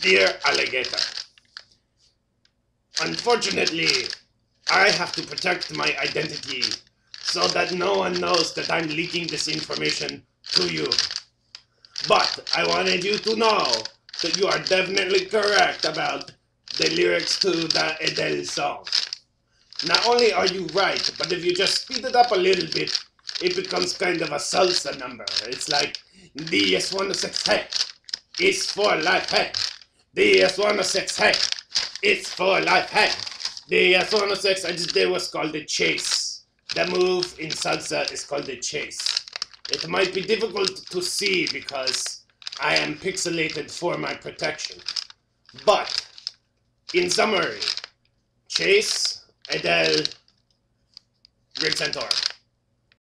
Dear Allygator, Unfortunately, I have to protect my identity so that no one knows that I'm leaking this information to you. But I wanted you to know that you are definitely correct about the lyrics to the Adele song. Not only are you right, but if you just speed it up a little bit, it becomes kind of a salsa number. It's like the DS106 hey, it's for life hey. DS106 hey, it's for life hey. DS106 I just did what's called the chase. The move in salsa is called the chase. It might be difficult to see because I am pixelated for my protection. But, in summary, Chase, Adele, Rick Santora.